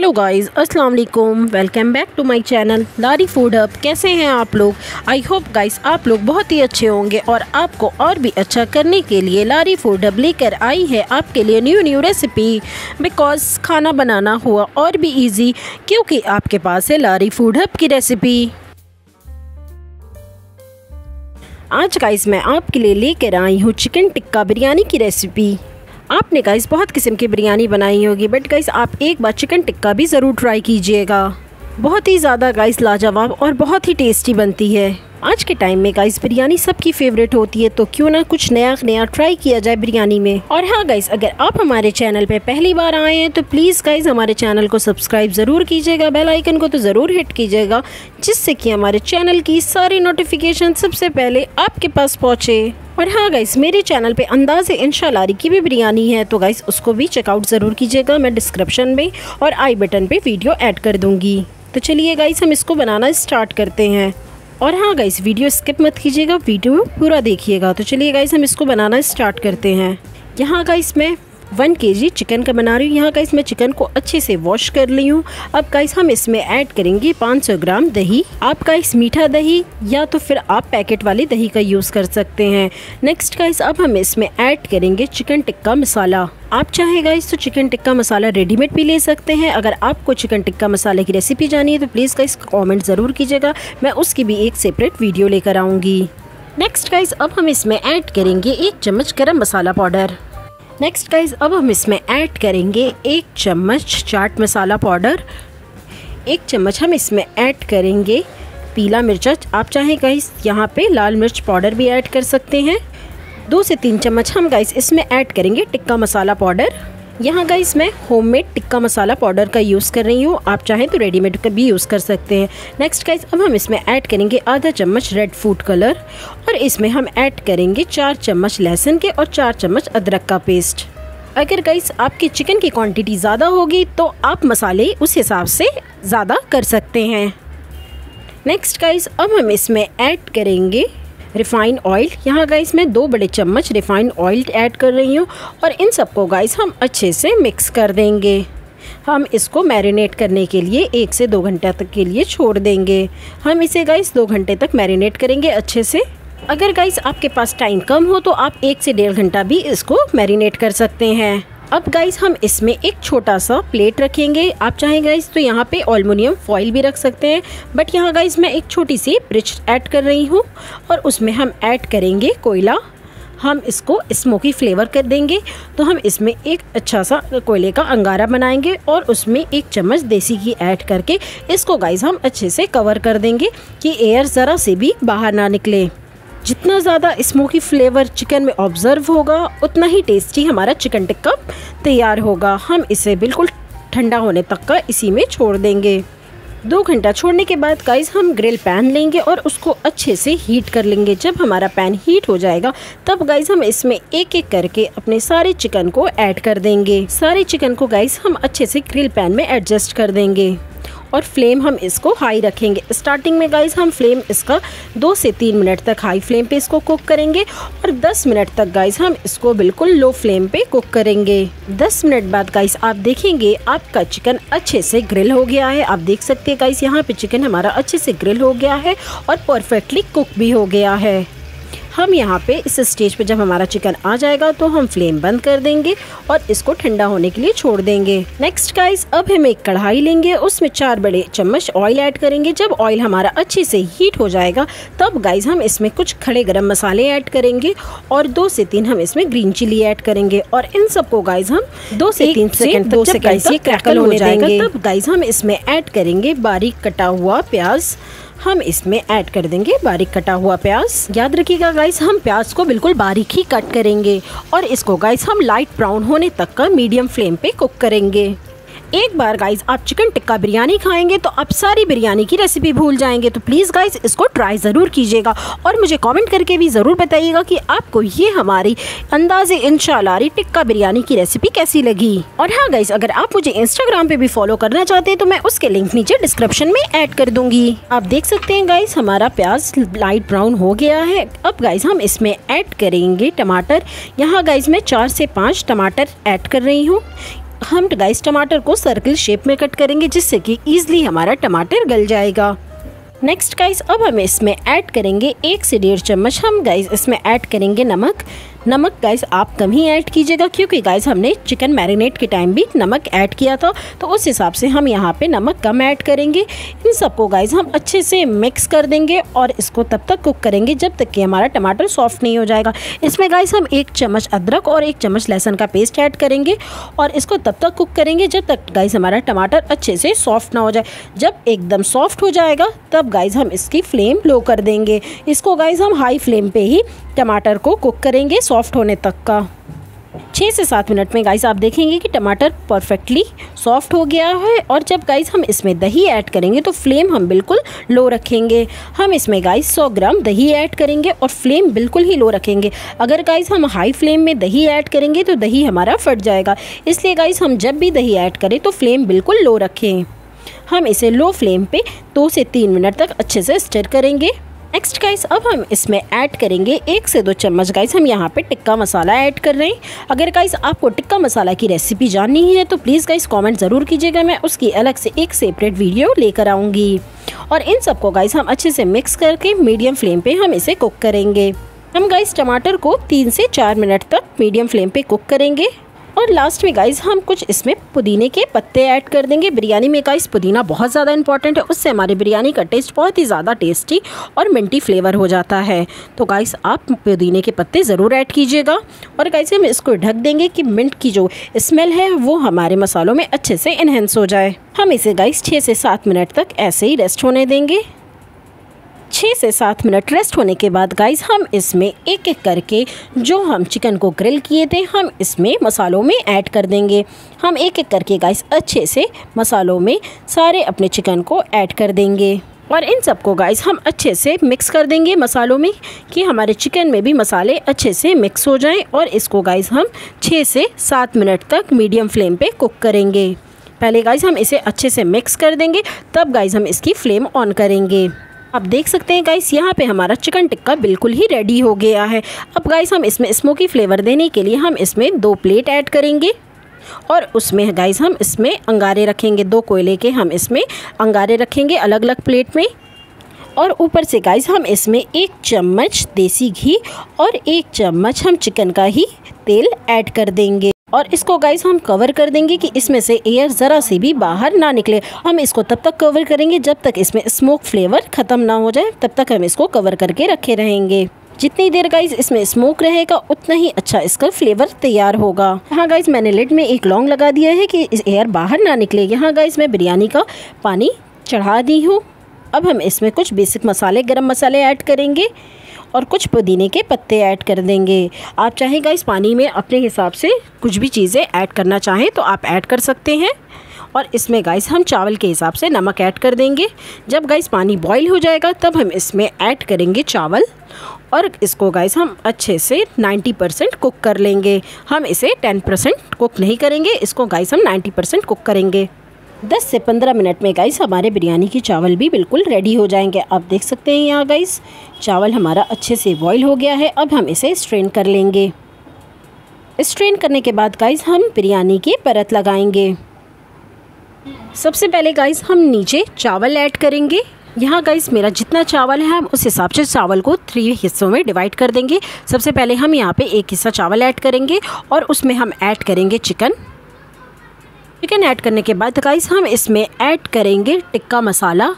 Hello guys, अस्सलाम वालेकुम। Welcome back to my channel Lari food hub. कैसे हैं आप लोग? आई होप गाइस आप लोग बहुत ही अच्छे होंगे और आपको और भी अच्छा करने के लिए लारी फ़ूड हब लेकर आई है आपके लिए न्यू न्यू रेसिपी। बिकॉज़ खाना बनाना हुआ और भी इजी क्योंकि आपके पास है लारी फ़ूड हब की रेसिपी। आज गाइस मैं आपके लिए लेकर आई हूँ चिकन टिक्का बिरयानी की रेसिपी। आपने गाइस बहुत किस्म की बिरयानी बनाई होगी बट गाइस आप एक बार चिकन टिक्का भी ज़रूर ट्राई कीजिएगा। बहुत ही ज़्यादा गाइस लाजवाब और बहुत ही टेस्टी बनती है। आज के टाइम में गाइस बिरयानी सबकी फेवरेट होती है तो क्यों ना कुछ नया नया ट्राई किया जाए बिरयानी में। और हाँ गाइस अगर आप हमारे चैनल पे पहली बार आए हैं तो प्लीज़ गाइस हमारे चैनल को सब्सक्राइब ज़रूर कीजिएगा बेल आइकन को तो ज़रूर हिट कीजिएगा, जिससे कि हमारे चैनल की सारी नोटिफिकेशन सबसे पहले आपके पास पहुँचे। और हाँ गाइस मेरे चैनल पे अंदाज़ इंशालारी की भी बिरयानी है तो गाइस उसको भी चेकआउट ज़रूर कीजिएगा, मैं डिस्क्रिप्शन में और आई बटन पे वीडियो ऐड कर दूँगी। तो चलिए गाइस हम इसको बनाना स्टार्ट करते हैं। और हाँ गाइस वीडियो स्किप मत कीजिएगा वीडियो पूरा देखिएगा। तो चलिए गाइस हम इसको बनाना स्टार्ट करते हैं। यहाँ गाइस मैं वन के जी चिकन का बना रही हूँ। यहाँ गाइस मैं चिकन को अच्छे से वॉश कर ली हूँ। अब गाइस हम इसमें ऐड करेंगे 500 ग्राम दही। आप गाइस मीठा दही या तो फिर आप पैकेट वाली दही का यूज़ कर सकते हैं। नेक्स्ट गाइस अब हम इसमें ऐड करेंगे चिकन टिक्का मसाला। आप चाहे गाइस तो चिकन टिक्का मसाला रेडीमेड भी ले सकते हैं। अगर आपको चिकन टिक्का मसाले की रेसिपी जानी है तो प्लीज़ गाइस कमेंट ज़रूर कीजिएगा। मैं उसकी भी एक सेपरेट वीडियो लेकर आऊँगी। नेक्स्ट गाइस अब हम इसमें ऐड करेंगे एक चम्मच गरम मसाला पाउडर। नेक्स्ट गाइज़ अब हम इसमें ऐड करेंगे एक चम्मच चाट मसाला पाउडर। एक चम्मच हम इसमें ऐड करेंगे पीला मिर्चा। आप चाहें गाइस यहाँ पे लाल मिर्च पाउडर भी ऐड कर सकते हैं। दो से तीन चम्मच हम गाइस इसमें ऐड करेंगे टिक्का मसाला पाउडर। यहाँ गाइस मैं होममेड टिक्का मसाला पाउडर का यूज़ कर रही हूँ। आप चाहें तो रेडीमेड का भी यूज़ कर सकते हैं। नेक्स्ट गाइस अब हम इसमें ऐड करेंगे आधा चम्मच रेड फ़ूड कलर और इसमें हम ऐड करेंगे चार चम्मच लहसुन के और चार चम्मच अदरक का पेस्ट अगर गाइस आपके चिकन की क्वांटिटी ज़्यादा होगी तो आप मसाले उस हिसाब से ज़्यादा कर सकते हैं। नेक्स्ट गाइस अब हम इसमें ऐड करेंगे रिफ़ाइंड ऑयल। यहाँ गाइस मैं दो बड़े चम्मच रिफ़ाइंड ऑयल ऐड कर रही हूँ और इन सबको गाइस हम अच्छे से मिक्स कर देंगे। हम इसको मैरिनेट करने के लिए एक से दो घंटे तक के लिए छोड़ देंगे। हम इसे गाइस दो घंटे तक मैरिनेट करेंगे अच्छे से। अगर गाइस आपके पास टाइम कम हो तो आप एक से डेढ़ घंटा भी इसको मैरिनेट कर सकते हैं। अब गाइस हम इसमें एक छोटा सा प्लेट रखेंगे। आप चाहें गाइस तो यहाँ पे एलुमिनियम फॉइल भी रख सकते हैं बट यहाँ गाइस मैं एक छोटी सी ब्रिज ऐड कर रही हूँ और उसमें हम ऐड करेंगे कोयला। हम इसको स्मोकी फ्लेवर कर देंगे तो हम इसमें एक अच्छा सा कोयले का अंगारा बनाएँगे और उसमें एक चम्मच देसी घी ऐड करके इसको गाइस हम अच्छे से कवर कर देंगे कि एयर ज़रा से भी बाहर ना निकले। जितना ज़्यादा स्मोकी फ्लेवर चिकन में ऑब्ज़र्व होगा, उतना ही टेस्टी हमारा चिकन टिक्का तैयार होगा। हम इसे बिल्कुल ठंडा होने तक का इसी में छोड़ देंगे। दो घंटा छोड़ने के बाद गाइस हम ग्रिल पैन लेंगे और उसको अच्छे से हीट कर लेंगे। जब हमारा पैन हीट हो जाएगा, तब गाइस हम इसमें एक एक करके अपने सारे चिकन को ऐड कर देंगे। सारे चिकन को गाइस हम अच्छे से ग्रिल पैन में एडजस्ट कर देंगे। और फ्लेम हम इसको हाई रखेंगे। स्टार्टिंग में गाइस हम फ्लेम इसका दो से तीन मिनट तक हाई फ्लेम पे इसको कुक करेंगे और दस मिनट तक गाइस हम इसको बिल्कुल लो फ्लेम पे कुक करेंगे। दस मिनट बाद गाइस आप देखेंगे आपका चिकन अच्छे से ग्रिल हो गया है। आप देख सकते हैं गाइस यहाँ पे चिकन हमारा अच्छे से ग्रिल हो गया है और परफेक्टली कुक भी हो गया है। हम यहाँ पे इस स्टेज पे जब हमारा चिकन आ जाएगा तो हम फ्लेम बंद कर देंगे और इसको ठंडा होने के लिए छोड़ देंगे। नेक्स्ट गाइस अब हम एक कढ़ाई लेंगे उसमें चार बड़े चम्मच ऑयल ऐड करेंगे। जब ऑयल हमारा अच्छे से हीट हो जाएगा तब गाइस हम इसमें कुछ खड़े गरम मसाले ऐड करेंगे और दो से तीन हम इसमें ग्रीन चिली ऐड करेंगे। और इन सबको गाइस हम दो से तीन सेकंड दो सेकंड ये क्रैकल हो जाएगा तब गाइस हम इसमें ऐड करेंगे बारीक कटा हुआ प्याज। हम इसमें ऐड कर देंगे बारीक कटा हुआ प्याज। याद रखिएगा गाइस हम प्याज को बिल्कुल बारीक ही कट करेंगे और इसको गाइस हम लाइट ब्राउन होने तक का मीडियम फ्लेम पे कुक करेंगे। एक बार गाइज़ आप चिकन टिक्का बिरयानी खाएँगे तो आप सारी बिरयानी की रेसिपी भूल जाएँगे। तो प्लीज़ गाइज़ इसको ट्राई ज़रूर कीजिएगा और मुझे कमेंट करके भी ज़रूर बताइएगा कि आपको ये हमारी अंदाजे इंशालारी टिक्का बिरयानी की रेसिपी कैसी लगी। और हाँ गाइज़ अगर आप मुझे इंस्टाग्राम पे भी फॉलो करना चाहते हैं तो मैं उसके लिंक नीचे डिस्क्रिप्शन में ऐड कर दूँगी। आप देख सकते हैं गाइज़ हमारा प्याज लाइट ब्राउन हो गया है। अब गाइज़ हम इसमें ऐड करेंगे टमाटर। यहाँ गाइज़ मैं चार से पाँच टमाटर ऐड कर रही हूँ। हम गाइस टमाटर को सर्कल शेप में कट करेंगे, जिससे कि ईजिली हमारा टमाटर गल जाएगा। नेक्स्ट गाइस अब हम इसमें ऐड करेंगे एक से डेढ़ चम्मच। हम गाइस इसमें ऐड करेंगे नमक। नमक गाइस आप कम ही ऐड कीजिएगा, क्योंकि गाइस हमने चिकन मैरिनेट के टाइम भी नमक ऐड किया था तो उस हिसाब से हम यहाँ पे नमक कम ऐड करेंगे। इन सबको गाइस हम अच्छे से मिक्स कर देंगे और इसको तब तक कुक करेंगे जब तक कि हमारा टमाटर सॉफ्ट नहीं हो जाएगा। इसमें गाइस हम एक चम्मच अदरक और एक चम्मच लहसुन का पेस्ट ऐड करेंगे और इसको तब तक कुक करेंगे जब तक गाइस हमारा टमाटर अच्छे से सॉफ्ट ना हो जाए। जब एकदम सॉफ्ट हो जाएगा, तब गाइस हम इसकी फ्लेम लो कर देंगे। इसको गाइस हम हाई फ्लेम पे ही टमाटर को कुक करेंगे। सॉफ्ट होने तक का। छः से सात मिनट में गाइस आप देखेंगे कि टमाटर परफेक्टली सॉफ्ट हो गया है और जब गाइस हम इसमें दही ऐड करेंगे तो फ्लेम हम बिल्कुल लो रखेंगे। हम इसमें गाइस 100 ग्राम दही ऐड करेंगे और फ्लेम बिल्कुल ही लो रखेंगे। अगर गाइस हम हाई फ्लेम में दही ऐड करेंगे तो दही हमारा फट जाएगा। इसलिए गाइस हम जब भी दही ऐड करें तो फ्लेम बिल्कुल लो रखें। हम इसे लो फ्लेम पर दो से तीन मिनट तक अच्छे से स्टर करेंगे। नेक्स्ट गाइस अब हम इसमें ऐड करेंगे एक से दो चम्मच गाइस हम यहाँ पे टिक्का मसाला ऐड कर रहे हैं। अगर गाइस आपको टिक्का मसाला की रेसिपी जाननी है तो प्लीज़ गाइस कमेंट ज़रूर कीजिएगा। मैं उसकी अलग से एक सेपरेट वीडियो लेकर आऊँगी। और इन सबको गाइस हम अच्छे से मिक्स करके मीडियम फ्लेम पर हम इसे कुक करेंगे। हम गाइस टमाटर को तीन से चार मिनट तक मीडियम फ्लेम पर कुक करेंगे। और लास्ट में गाइस हम कुछ इसमें पुदीने के पत्ते ऐड कर देंगे। बिरयानी में गाइस पुदीना बहुत ज़्यादा इंपॉर्टेंट है। उससे हमारे बिरयानी का टेस्ट बहुत ही ज़्यादा टेस्टी और मिंटी फ्लेवर हो जाता है। तो गाइस आप पुदीने के पत्ते ज़रूर ऐड कीजिएगा। और गाइस हम इसको ढक देंगे कि मिंट की जो स्मेल है, वो हमारे मसालों में अच्छे से इन्हेंस हो जाए। हम इसे गाइस छः से सात मिनट तक ऐसे ही रेस्ट होने देंगे। छः से सात मिनट रेस्ट होने के बाद गाइस हम इसमें एक एक करके जो हम चिकन को ग्रिल किए थे, हम इसमें मसालों में ऐड कर देंगे। हम एक एक करके गाइस अच्छे से मसालों में सारे अपने चिकन को ऐड कर देंगे। और इन सबको गाइस हम अच्छे से मिक्स कर देंगे मसालों में, कि हमारे चिकन में भी मसाले अच्छे से मिक्स हो जाएँ और इसको गाइस हम छः से सात मिनट तक मीडियम फ्लेम पे कुक करेंगे। पहले गाइस हम इसे अच्छे से मिक्स कर देंगे, तब गाइस हम इसकी फ्लेम ऑन करेंगे। आप देख सकते हैं गाइस यहाँ पे हमारा चिकन टिक्का बिल्कुल ही रेडी हो गया है। अब गाइस हम इसमें स्मोकी फ्लेवर देने के लिए हम इसमें दो प्लेट ऐड करेंगे और उसमें गाइस हम इसमें अंगारे रखेंगे। दो कोयले के हम इसमें अंगारे रखेंगे अलग अलग प्लेट में। और ऊपर से गाइस हम इसमें एक चम्मच देसी घी और एक चम्मच हम चिकन का ही तेल ऐड कर देंगे। और इसको गाइस हम कवर कर देंगे कि इसमें से एयर ज़रा से भी बाहर ना निकले। हम इसको तब तक कवर करेंगे जब तक इसमें स्मोक फ्लेवर ख़त्म ना हो जाए, तब तक हम इसको कवर करके रखे रहेंगे। जितनी देर गाइस इसमें स्मोक रहेगा, उतना ही अच्छा इसका फ्लेवर तैयार होगा। यहाँ गाइस मैंने लिड में एक लौंग लगा दिया है कि एयर बाहर ना निकले। यहाँ गाइस मैं बिरयानी का पानी चढ़ा दी हूँ। अब हम इसमें कुछ बेसिक मसाले, गरम मसाले ऐड करेंगे। और कुछ पुदीने के पत्ते ऐड कर देंगे। आप चाहे गाइस पानी में अपने हिसाब से कुछ भी चीज़ें ऐड करना चाहें तो आप ऐड कर सकते हैं। और इसमें गाइस हम चावल के हिसाब से नमक ऐड कर देंगे। जब गाइस पानी बॉईल हो जाएगा तब हम इसमें ऐड करेंगे चावल। और इसको गाइस हम अच्छे से 90 परसेंट कुक कर लेंगे। हम इसे 10 परसेंट कुक नहीं करेंगे, इसको गाइस हम 90 परसेंट कुक करेंगे। 10 से 15 मिनट में गाइस हमारे बिरयानी के चावल भी बिल्कुल रेडी हो जाएँगे। आप देख सकते हैं यहाँ गाइस चावल हमारा अच्छे से बॉईल हो गया है। अब हम इसे स्ट्रेन कर लेंगे। स्ट्रेन करने के बाद गाइस हम बिरयानी की परत लगाएँगे। सबसे पहले गाइस हम नीचे चावल ऐड करेंगे। यहाँ गाइस मेरा जितना चावल है, हम उस हिसाब से चावल को थ्री हिस्सों में डिवाइड कर देंगे। सबसे पहले हम यहाँ पे एक हिस्सा चावल ऐड करेंगे और उसमें हम ऐड करेंगे चिकन चिकन ऐड करने के बाद गाइस हम इसमें ऐड करेंगे टिक्का मसाला।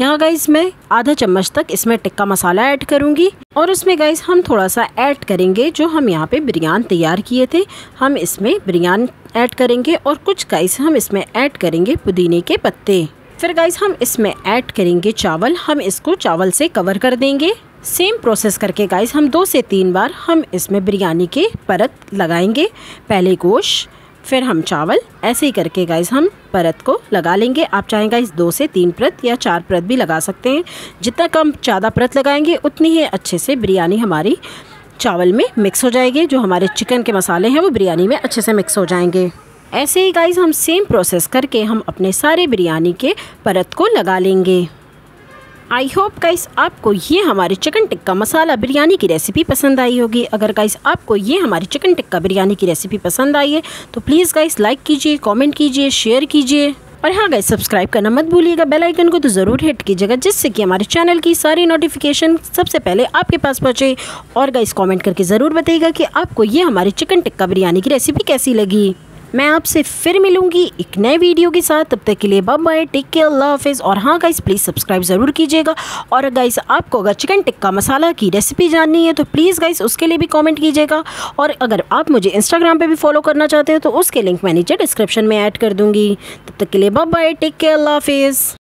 यहाँ गाइस मैं आधा चम्मच तक इसमें टिक्का मसाला ऐड करूँगी। और उसमें गाइस हम थोड़ा सा ऐड करेंगे जो हम यहाँ पे बिरयान तैयार किए थे। हम इसमें बिरयान ऐड करेंगे और कुछ गाइस हम इसमें ऐड करेंगे पुदीने के पत्ते। फिर गाइस हम इसमें ऐड करेंगे चावल। हम इसको चावल से कवर कर देंगे। सेम प्रोसेस करके गाइस हम दो से तीन बार हम इसमें बिरयानी के परत लगाएँगे। पहले गोश्त फिर हम चावल। ऐसे ही करके गाइस हम परत को लगा लेंगे। आप चाहें गाइस दो से तीन परत या चार परत भी लगा सकते हैं। जितना कम ज़्यादा परत लगाएँगे, उतनी ही अच्छे से बिरयानी हमारी चावल में मिक्स हो जाएगी। जो हमारे चिकन के मसाले हैं, वो बिरयानी में अच्छे से मिक्स हो जाएँगे। ऐसे ही गाइस हम सेम प्रोसेस करके हम अपने सारे बिरयानी के परत को लगा लेंगे। आई होप गाइस आपको ये हमारे चिकन टिक्का मसाला बिरयानी की रेसिपी पसंद आई होगी। अगर गाइस आपको ये हमारी चिकन टिक्का बिरयानी की रेसिपी पसंद आई है तो प्लीज़ गाइस लाइक कीजिए कमेंट कीजिए शेयर कीजिए। और हाँ गाइस सब्सक्राइब करना मत भूलिएगा। बेल आइकन को तो ज़रूर हिट कीजिएगा, जिससे कि हमारे चैनल की सारी नोटिफिकेशन सबसे पहले आपके पास पहुँचे। और गाइस कमेंट करके ज़रूर बताइएगा कि आपको ये हमारी चिकन टिक्का बिरयानी की रेसिपी कैसी लगी। मैं आपसे फिर मिलूँगी एक नए वीडियो के साथ। तब तक के लिए बाय बाय टेक केयर अल्लाह हाफिज़ और हाँ गाइस प्लीज़ सब्सक्राइब ज़रूर कीजिएगा। और गाइस आपको अगर चिकन टिक्का मसाला की रेसिपी जाननी है तो प्लीज़ गाइस उसके लिए भी कमेंट कीजिएगा। और अगर आप मुझे इंस्टाग्राम पे भी फॉलो करना चाहते हो तो उसके लिंक मैं नीचे डिस्क्रिप्शन में ऐड कर दूँगी। तब तक के लिए बाय टेक केयर अल्लाह हाफिज़